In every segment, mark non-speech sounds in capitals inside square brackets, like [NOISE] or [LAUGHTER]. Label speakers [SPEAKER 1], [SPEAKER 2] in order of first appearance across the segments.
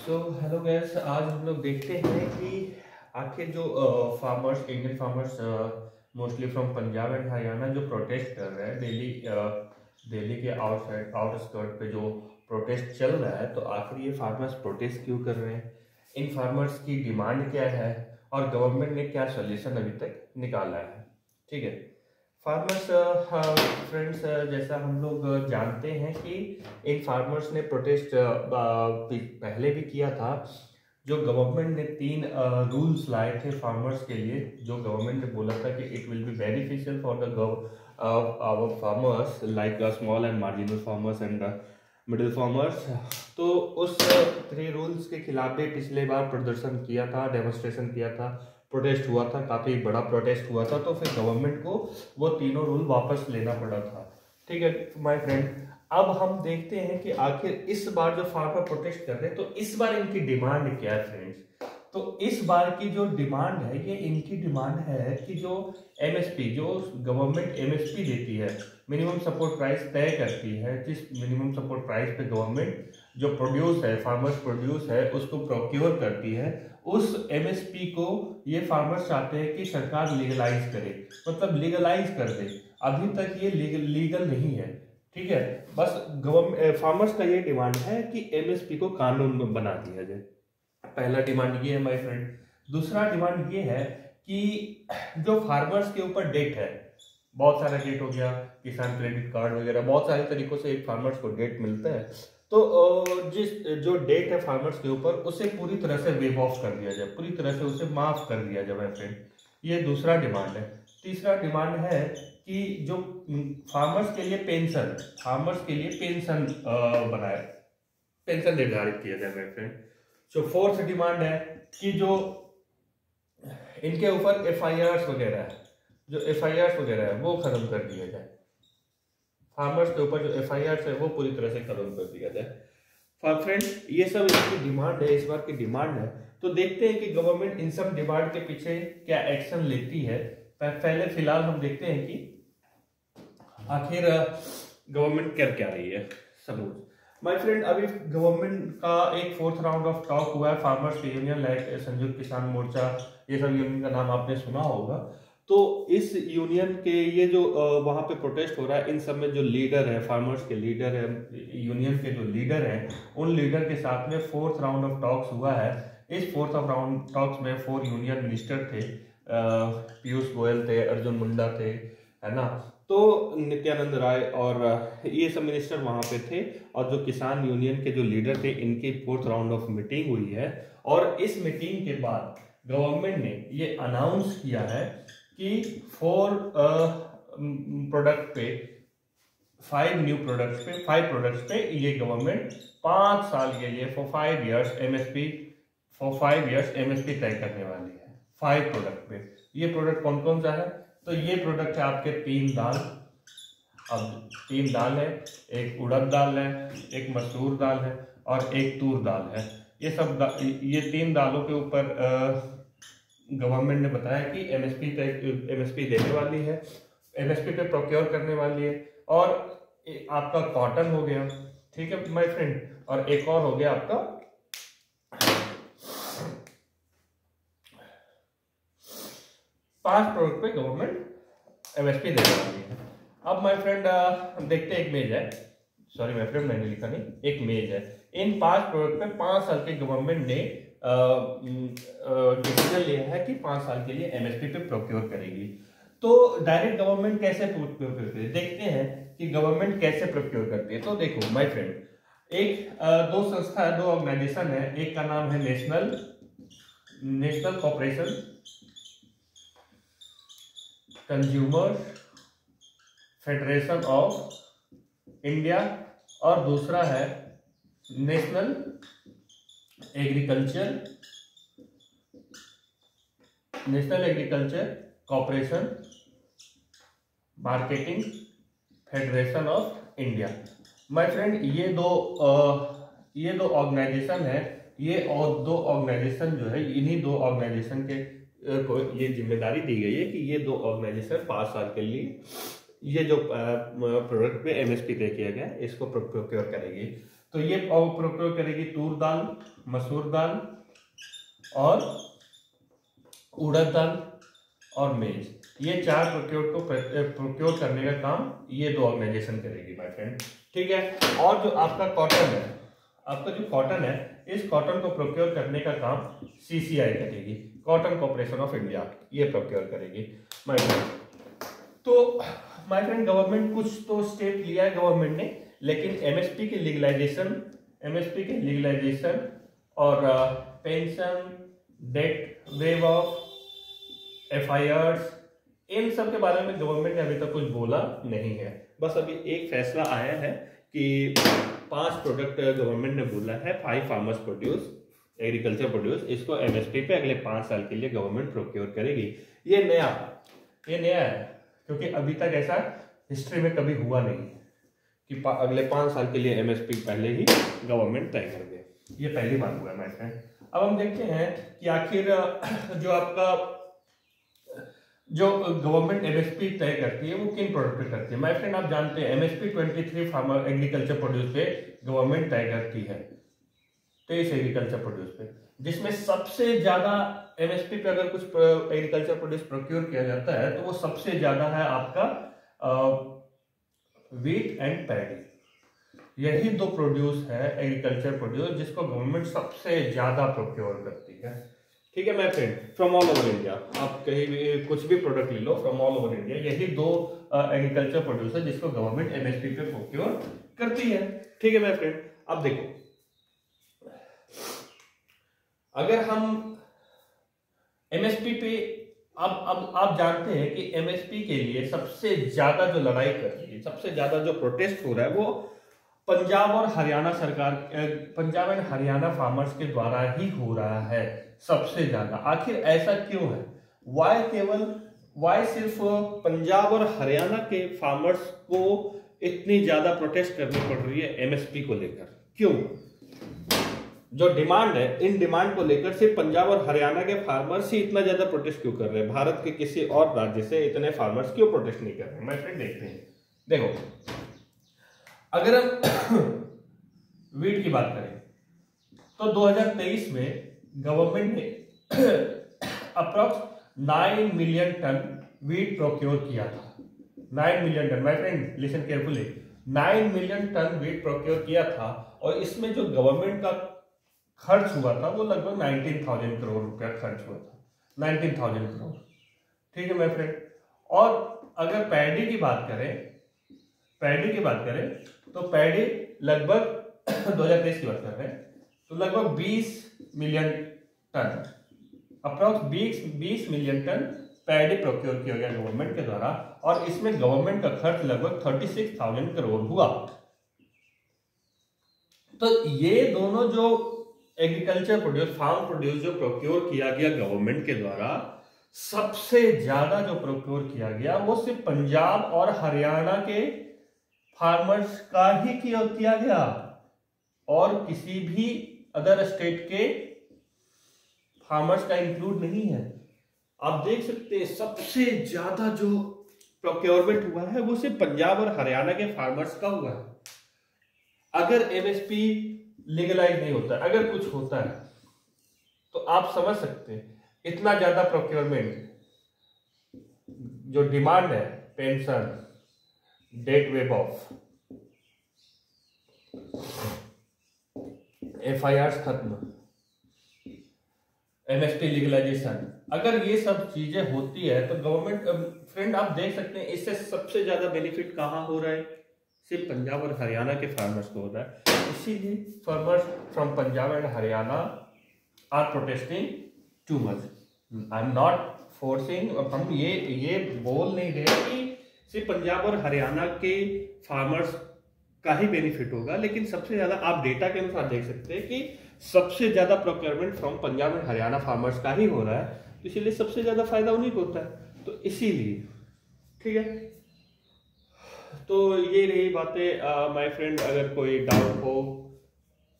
[SPEAKER 1] So hello guys आज हम लोग देखते हैं कि आखिर जो farmers Indian farmers mostly from Punjab and Haryana जो प्रोटेस्ट कर रहे हैं दिल्ली दिल्ली के आउटसाइड आउटस्कर्ट पे जो प्रोटेस्ट चल रहा है तो आखिर ये फार्मर्स प्रोटेस्ट क्यों कर रहे हैं? इन फार्मर्स की डिमांड क्या है? और गवर्नमेंट ने क्या सोल्यूशन अभी तक निकाला है? ठीक है? फार्मर्स फ्रेंड्स uh, uh, जैसा हम लोग uh, जानते हैं कि इन फार्मर्स ने प्रोटेस्ट पहले भी किया था जो गवर्नमेंट ने तीन रूल्स लाए थे फार्मर्स के लिए जो गवर्नमेंट ने बोला था कि it will be beneficial for the our farmers like small and marginal farmers and middle farmers तो उस थ्री रूल्स के खिलाफ भी पिछले बार प्रदर्शन किया था डेमोस्ट्रेशन किया था। प्रोटेस्ट हुआ था, काफ़ी बड़ा प्रोटेस्ट हुआ था तो फिर गवर्नमेंट को वो तीनों रूल वापस लेना पड़ा था। ठीक है माय फ्रेंड अब हम देखते हैं कि आखिर इस बार जो फार्मर प्रोटेस्ट कर रहे हैं तो इस बार इनकी डिमांड क्या है फ्रेंड्स तो इस बार की जो डिमांड है, ये इनकी डिमांड है कि जो एमएसपी जो गवर्नमेंट एमएसपी देती है मिनिमम सपोर्ट प्राइस तय करती है, जिस मिनिमम सपोर्ट प्राइस पे गवर्नमेंट जो प्रोड्यूस है फार्मर्स प्रोड्यूस है, उसको प्रोक्योर करती है, उस एमएसपी को ये फार्मर्स चाहते हैं कि सरकार लीगलाइज करे। मतलब लीगलाइज कर दे। अभी तक ये लीगल लीगल नहीं है। ठीक है? बस गवर्नमेंट फार्मर्स का ये डिमांड है कि एमएसपी को कानून बना दिया जाए। पहला डिमांड ये है माय फ्रेंड दूसरा डिमांड ये है कि जो फार्मर्स के ऊपर डेट है, बहुत सारा डेट हो गया, किसान क्रेडिट कार्ड वगैरह, बहुत सारे तरीकों से एक फार्मर्स को डेट मिलता है। तो जिस, जो डेट है फार्मर्स के ऊपर, उसे पूरी तरह से वेव ऑफ़ कर दिया जाए। पूरी तरह से उसे माफ़ कर दिया जाए माई फ्रेंड ये दूसरा डिमांड है। तीसरा डिमांड है कि जो फार्मर्स के लिए पेंशन फार्मर्स के लिए पेंशन बनाए। पेंशन निर्धारित किया जाए माई फ्रेंड जो फोर्थ डिमांड है कि जो इनके ऊपर एफआईआर वगैरह है, जो एफआईआर वगैरह है, वो खत्म कर दिया जाए। फार्मर्स के ऊपर जो एफ़ है, वो पूरी तरह से खत्म कर दिया जाए। फ्रेंड ये सब इसकी डिमांड है, इस बार की डिमांड है। तो देखते हैं कि गवर्नमेंट इन सब डिमांड के पीछे क्या एक्शन लेती है। पहले फ़िलहाल हम देखते हैं कि आखिर गवर्नमेंट कर क्या रही है सबूत माय फ्रेंड अभी गवर्नमेंट का एक फोर्थ राउंड ऑफ़ टॉक हुआ है फार्मर्स यूनियन लाइक संयुक्त किसान मोर्चा, ये सब यूनियन का नाम आपने सुना होगा। तो इस यूनियन के ये जो वहाँ पे प्रोटेस्ट हो रहा है, इन सब में जो लीडर है फार्मर्स के लीडर है यूनियन के जो लीडर हैं, उन लीडर के साथ में फोर्थ राउंड ऑफ़ टॉक्स हुआ है। इस फोर्थ ऑफ़ राउंड टॉक्स में फोर यूनियन मिनिस्टर थे पीयूष गोयल थे, अर्जुन मुंडा थे, है ना? तो नित्यानंद राय और ये सब मिनिस्टर वहाँ पे थे और जो किसान यूनियन के जो लीडर थे, इनकी फोर्थ राउंड ऑफ़ मीटिंग हुई है। और इस मीटिंग के बाद गवर्नमेंट ने ये अनाउंस किया है कि फोर प्रोडक्ट uh, पे फाइव न्यू प्रोडक्ट्स पे फाइव प्रोडक्ट्स पे ये गवर्नमेंट पाँच साल के लिए for five years MSP for five years MSP तय करने वाली है फाइव प्रोडक्ट पे। ये प्रोडक्ट कौन कौन सा है? तो ये प्रोडक्ट है आपके तीन दाल। अब तीन दाल है एक उड़द दाल है एक मसूर दाल है और एक तूर दाल है। ये सब ये तीन दालों के ऊपर गवर्नमेंट ने बताया कि एमएसपी एमएसपी देने वाली है एमएसपी पे प्रोक्योर करने वाली है, और आपका कॉटन हो गया, ठीक है माय फ्रेंड और एक और हो गया आपका पाँच प्रोडक्ट पे गवर्नमेंट एमएसपी देने वाली है। अब माय फ्रेंड देखते हैं, एक मेज है। सॉरी माय फ्रेंड मैंने लिखा नहीं, एक मेज है। इन पाँच प्रोडक्ट पे पाँच साल के गवर्नमेंट ने डिसीज़न लिया है कि पाँच साल के लिए एमएसपी पे प्रोक्योर करेगी। तो डायरेक्ट गवर्नमेंट कैसे प्रोक्योर करती है? देखते हैं कि गवर्नमेंट कैसे प्रोक्योर करती है। तो देखो माय फ्रेंड एक दो संस्था है, दो ऑर्गेनाइजेशन है। एक का नाम है national national cooperation consumer federation of India और दूसरा है national agriculture national agriculture cooperation marketing federation of India. My friend ये दो आ, ये दो ऑर्गेनाइजेशन है ये और दो ऑर्गेनाइजेशन जो है इन्हीं दो ऑर्गेनाइजेशन के को ये ज़िम्मेदारी दी गई है कि ये दो ऑर्गेनाइजेशन पाँच साल के लिए ये जो प्रोडक्ट पे एमएसपी पे किया गया इसको प्रोक्योर करेगी। तो ये प्रोक्योर करेगी तूर दाल, मसूर दाल और उड़द दाल और मेज। ये चार प्रोक्योर को प्रोक्योर करने का काम ये दो ऑर्गेनाइजेशन करेगी माय फ्रेंड ठीक है? और जो आपका कॉटन है, आपका जो कॉटन है, इस कॉटन को प्रोक्योर करने का काम सीसीआई करेगी कॉटन कॉर्पोरेशन ऑफ़ इंडिया ये प्रोक्योर करेगी माय फ्रेंड तो माय फ्रेंड गवर्नमेंट कुछ तो स्टेप लिया है गवर्नमेंट ने। लेकिन एमएसपी के लीगलाइजेशन एमएसपी के लीगलाइजेशन और pension debt waive off F इन सब के बारे में गवर्नमेंट ने अभी तक कुछ बोला नहीं है। बस अभी एक फैसला आया है कि पाँच प्रोडक्ट गवर्नमेंट ने बोला है five farmers produce agriculture produce इसको एमएसपी पे अगले पाँच साल के लिए गवर्नमेंट प्रोक्योर करेगी। ये नया। ये नया है क्योंकि अभी तक ऐसा हिस्ट्री में कभी हुआ नहीं कि अगले पाँच साल के लिए एमएसपी पहले ही गवर्नमेंट तय कर दे। ये पहली बार हुआ मैं फ्रेंड अब हम देखते हैं कि आखिर, जो आपका, जो गवर्नमेंट एमएसपी तय करती है, वो किन प्रोडक्ट पे करती है? माय फ्रेंड आप जानते हैं एमएसपी 23 फार्मर एग्रीकल्चर प्रोड्यूस पे गवर्नमेंट तय करती है। तेईस एग्रीकल्चर प्रोड्यूस पे। जिसमें सबसे ज़्यादा एमएसपी पे अगर कुछ एग्रीकल्चर प्रोड्यूस प्रोक्योर किया जाता है तो वो सबसे ज़्यादा है आपका वीट एंड पैडी यही दो प्रोड्यूस है एग्रीकल्चर प्रोड्यूस जिसको गवर्नमेंट सबसे ज़्यादा प्रोक्योर करती है। ठीक है, मैं friend from all over India आप कहीं भी, कुछ भी प्रोडक्ट ले लो फ्रॉम ऑल ओवर इंडिया यही दो एग्रीकल्चर प्रोड्यूस है जिसको गवर्नमेंट एमएसपी पे प्रोक्योर करती है। ठीक है, मैं फ्रेंड अब देखो। अगर हम एमएसपी पे अब अब, आप जानते हैं कि एमएसपी के लिए सबसे ज़्यादा जो लड़ाई कर रही है, सबसे ज़्यादा जो प्रोटेस्ट हो रहा है वो पंजाब और हरियाणा सरकार पंजाब एंड हरियाणा फार्मर्स के द्वारा ही हो रहा है सबसे ज़्यादा। आखिर ऐसा क्यों है? वाई केवल वाई सिर्फ़ पंजाब और हरियाणा के फार्मर्स को इतनी ज़्यादा प्रोटेस्ट करनी पड़ रही है एमएसपी को लेकर? क्यों? जो डिमांड है, इन डिमांड को लेकर सिर्फ़ पंजाब और हरियाणा के फार्मर्स ही इतना ज़्यादा प्रोटेस्ट क्यों कर रहे हैं? भारत के किसी और राज्य से इतने फार्मर्स क्यों प्रोटेस्ट नहीं कर रहे मैं फ्रेंड देखते हैं। देखो, अगर हम [COUGHS] वीट की बात करें तो 2023 में गवर्नमेंट ने approx nine million ton wheat procure किया था। Nine million ton my friend listen carefully nine million ton wheat procure किया था और इसमें जो गवर्नमेंट का खर्च हुआ था वो लगभग नाइनटीन थाउज़ेंड करोड़ रुपया खर्च हुआ था। Nineteen thousand crore. ठीक है माय फ्रेंड और अगर पैडी की बात करें पैडी की बात करें तो पैडी लगभग [COUGHS] 2023 की बात कर रहे हैं तो लगभग 20 million ton approx 20 20 million ton paddy procure किया गया गवर्नमेंट के द्वारा और इसमें गवर्नमेंट का खर्च लगभग 36,000 करोड़ हुआ। तो ये दोनों जो एग्रीकल्चर प्रोड्यूस फार्म प्रोड्यूस जो प्रोक्योर किया गया गवर्नमेंट के द्वारा, सबसे ज़्यादा जो प्रोक्योर किया गया, वो सिर्फ़ पंजाब और हरियाणा के फार्मर्स का ही किया गया। और किसी भी अदर स्टेट के फार्मर्स का इंक्लूड नहीं है। आप देख सकते हैं, सबसे ज़्यादा जो प्रोक्योरमेंट हुआ है, वो सिर्फ़ पंजाब और हरियाणा के फार्मर्स का हुआ है। अगर एमएसपी लीगलाइज नहीं होता अगर कुछ होता है तो आप समझ सकते हैं, इतना ज़्यादा प्रोक्योरमेंट जो डिमांड है pension debt waive off F I R खत्म एमएसपी लीगलाइजेशन अगर ये सब चीज़ें होती है तो गवर्नमेंट फ्रेंड आप देख सकते हैं, इससे सबसे ज़्यादा बेनिफिट कहाँ हो रहा है? सिर्फ़ पंजाब और हरियाणा के फार्मर्स को हो रहा है। इसीलिए farmers from Punjab and Haryana are protesting too much I am not forcing हम ये ये बोल नहीं रहे कि सिर्फ़ पंजाब और हरियाणा के फार्मर्स का ही बेनिफिट होगा, लेकिन सबसे ज़्यादा आप डेटा के अनुसार देख सकते हैं कि सबसे ज़्यादा procurement from Punjab and Haryana farmers का ही हो रहा है। तो इसीलिए सबसे ज़्यादा फ़ायदा उन्हीं को होता है। तो इसीलिए, ठीक है? तो ये रही बातें माय फ्रेंड अगर कोई डाउट हो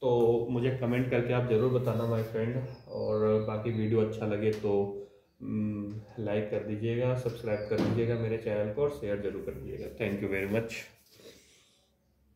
[SPEAKER 1] तो मुझे कमेंट करके आप ज़रूर बताना माय फ्रेंड और बाकी वीडियो अच्छा लगे तो लाइक कर दीजिएगा सब्सक्राइब कर दीजिएगा मेरे चैनल को और शेयर ज़रूर कर दीजिएगा। Thank you very much